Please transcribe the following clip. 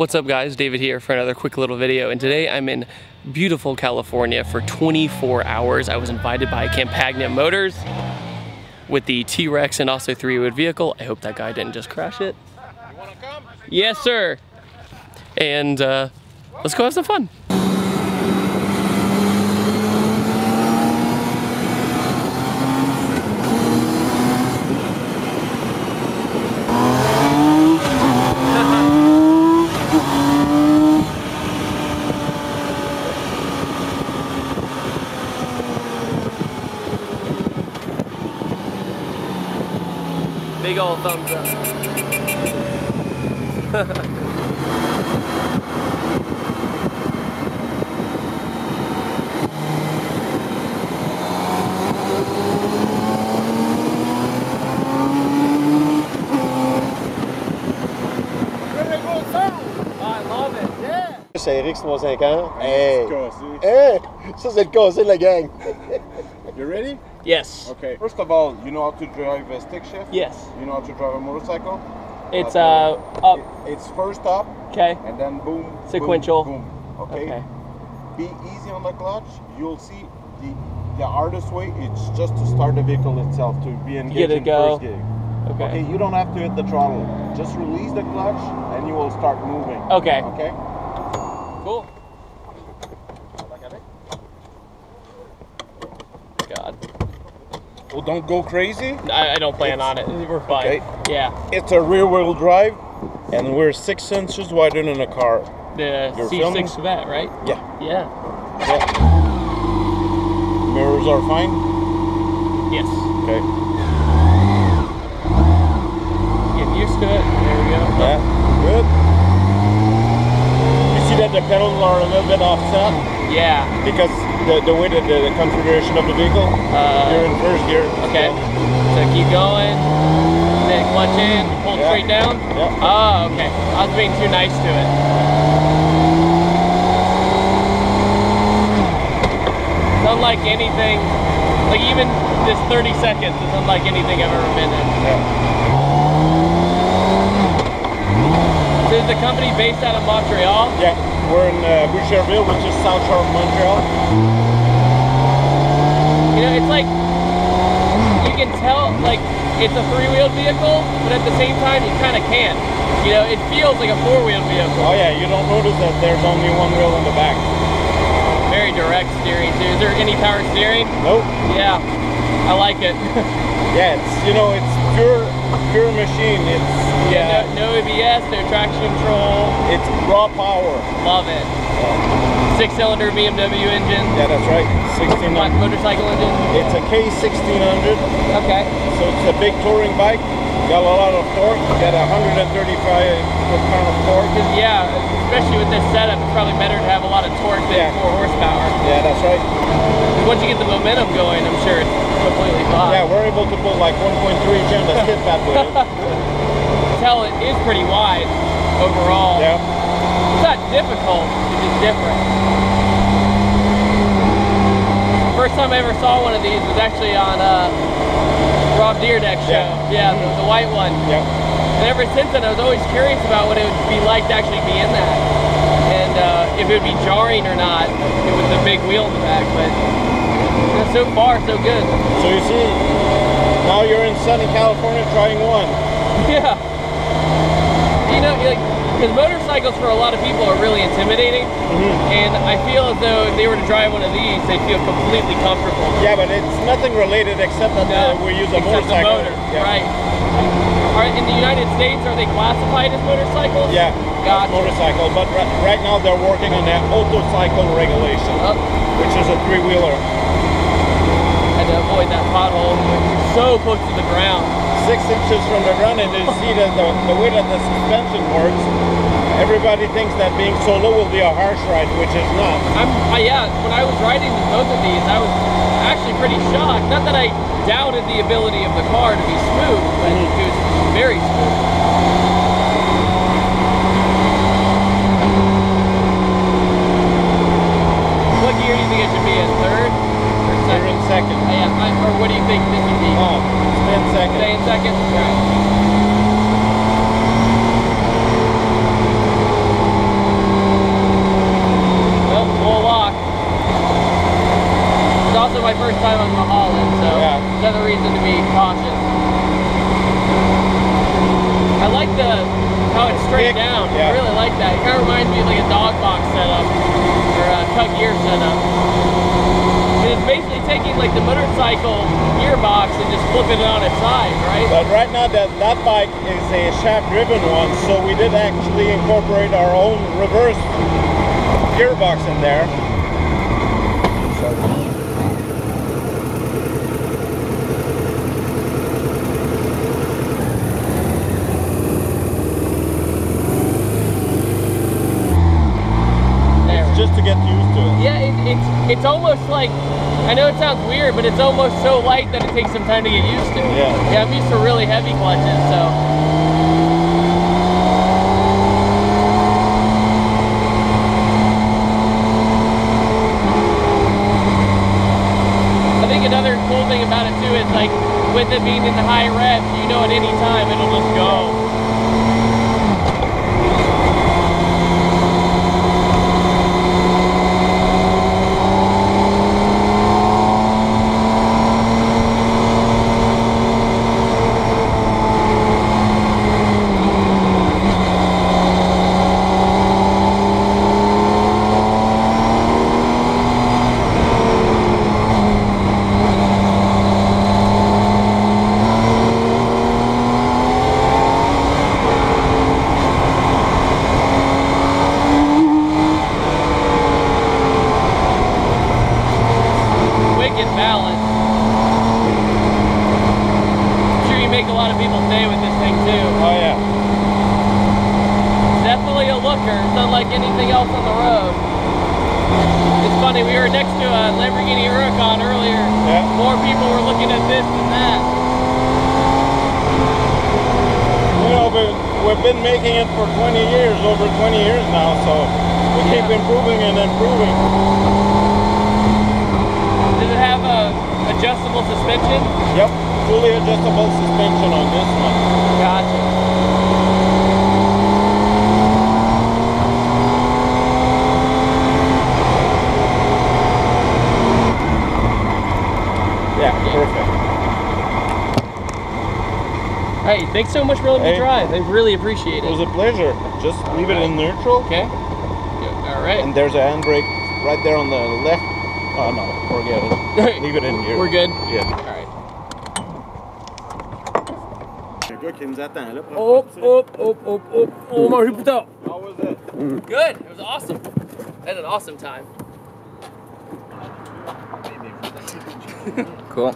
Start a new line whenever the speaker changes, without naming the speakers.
What's up guys, David here for another quick little video and today I'm in beautiful California for 24 hours. I was invited by Campagna Motors with the T-Rex and also three-wheeled vehicle. I hope that guy didn't just crash it. You wanna come? Yes sir. And uh, let's go have some fun. Old thumbs up.
C'est Eric 350. Hey! Hey! Ça, c'est le cassé de la gang.
You ready?
Yes.
Okay. First of all, you know how to drive a stick shift?
Yes.
You know how to drive a motorcycle?
It's uh up.
It- it's first up
Okay.
and then boom. boom,
Sequential.
Boom. Okay?
Okay.
Be easy on the clutch. You'll see the the hardest way is just to start the vehicle itself to be engaged
get it
in
go.
first gear.
Okay.
Okay, you don't have to hit the throttle. Just release the clutch and you will start moving.
Okay.
Okay?
Cool.
Don't go crazy.
I, I don't plan on it. We're fine.
Okay.
Yeah.
It's a rear wheel drive and we're six inches wider than a car.
The
You're
C6
filming?
Vet, right?
Yeah.
Yeah.
Yeah. Mirrors are fine.
Yes.
Okay.
Getting used to it. There we go.
Yeah. Good. That the pedals are a little bit offset
Yeah.
because the, the way that the, the configuration of the vehicle. you're
Uh,
in first gear.
okay. So keep going. Then clutch in. Pull
Yeah.
straight down.
Yeah.
Oh, okay. I was being too nice to it. It's unlike anything. Like even this 30 seconds is unlike anything I've ever been in.
Yeah.
So is the company based out of Montreal?
Yeah. We're in uh, Boucherville, which is south shore of Montreal.
You know, it's like you can tell like it's a three-wheeled vehicle, but at the same time you kind of can't. You know, it feels like a four-wheeled vehicle.
Oh yeah, you don't notice that there's only one wheel in the back.
Very direct steering too. Is there any power steering?
Nope.
Yeah, I like it.
Yeah, it's you know it's pure pure machine. It's
yeah, no, no ABS, no traction control.
it's raw power.
Love it. Six-cylinder BMW engine,
Yeah, that's right. 16
mo- motorcycle engine.
It's a K1600.
Okay.
So it's a big touring bike. Got a lot of torque. Got 135 foot-pound of torque.
Yeah, especially with this setup, it's probably better to have a lot of torque than
Yeah.
four horsepower.
Yeah, that's right.
Once you get the momentum going, I'm sure
Yeah, we're able to put like 1.3 G on the skid pad with it.
tell it is pretty wide overall.
Yeah.
It's not difficult, it's just different. First time I ever saw one of these was actually on uh, Rob Dyrdek show.
Yeah.
Yeah, the, the white one.
Yeah.
And ever since then, I was always curious about what it would be like to actually be in that. And uh, if it would be jarring or not, it was the big wheel in the back. But so far, so good.
So you see, now you're in sunny California trying one.
Yeah. You know, like, because motorcycles for a lot of people are really intimidating, and I feel as though if they were to drive one of these, they'd feel completely comfortable.
Yeah, but it's nothing related except that uh, we use a motorcycle.
motor,
Yeah.
right? Are in the United States are they classified as motorcycles?
Yeah,
Gotcha.
motorcycle. But ri- right now they're working on the autocycle regulation,
Oh,
which is a three-wheeler.
Had to avoid that pothole. So close to the ground.
Six inches from the ground, and you see that the, the way that the suspension works, everybody thinks that being so low will be a harsh ride, which is not.
I'm, I, yeah, when I was riding both of these, I was actually pretty shocked. Not that I doubted the ability of the car to be smooth, but mm-hmm. it was very smooth. What gear do you think it should be in? Third or
You're
second?
in second.
Uh, yeah, I- or what do you think this would be?
Oh, stay in second.
Stay in second? Right. like the how it's straight
Kick,
down.
yeah.
I really like that. It kind of reminds me of like a dog box setup or a cut gear setup. And it's basically taking like the motorcycle gearbox and just flipping it on its side, right?
But right now that, that bike is a shaft driven one, so we did actually incorporate our own reverse gearbox in there. To get used to it.
Yeah, it, it's it's almost like I know it sounds weird, but it's almost so light that it takes some time to get used to.
Yeah.
Yeah, I'm used to really heavy clutches, so. I think another cool thing about it too is like with it being in the high revs, you know at any time it'll just go. Wicked balance. I'm sure you make a lot of people's day with this thing too.
Oh yeah.
Definitely a looker. It's unlike anything else on the road. It's funny, we were next to a Lamborghini Huracan earlier.
Yeah.
More people were looking at this than that.
You know, we, we've been making it for 20 years, over 20 years now, so we keep improving and improving.
Does it have a adjustable suspension?
Yep, fully adjustable suspension on this one.
Gotcha.
Yeah, perfect.
Hey, thanks so much for letting me drive. I really appreciate
It
it.
was a pleasure. Just leave it in neutral.
Okay. Yeah, All right.
And there's a handbrake right there on the left. Oh no, forget it. Leave it in here.
We're good.
Yeah.
All right.
Le gars qui nous attend là.
Hop, hop, hop, hop, hop. On mange plus tard.
How was it? Mm.
Good. It was awesome. I had an awesome time.
Cool.